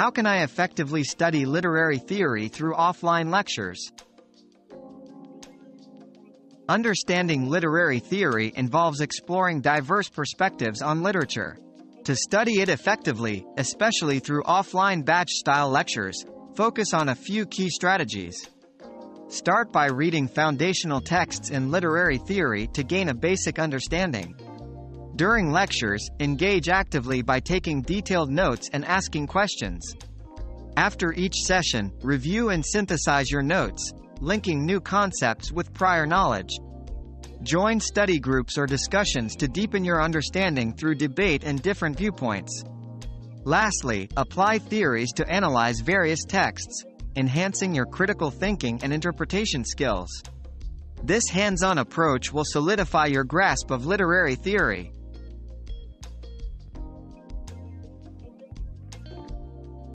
How can I effectively study literary theory through offline lectures? Understanding literary theory involves exploring diverse perspectives on literature. To study it effectively, especially through offline batch-style lectures, focus on a few key strategies. Start by reading foundational texts in literary theory to gain a basic understanding. During lectures, engage actively by taking detailed notes and asking questions. After each session, review and synthesize your notes, linking new concepts with prior knowledge. Join study groups or discussions to deepen your understanding through debate and different viewpoints. Lastly, apply theories to analyze various texts, enhancing your critical thinking and interpretation skills. This hands-on approach will solidify your grasp of literary theory.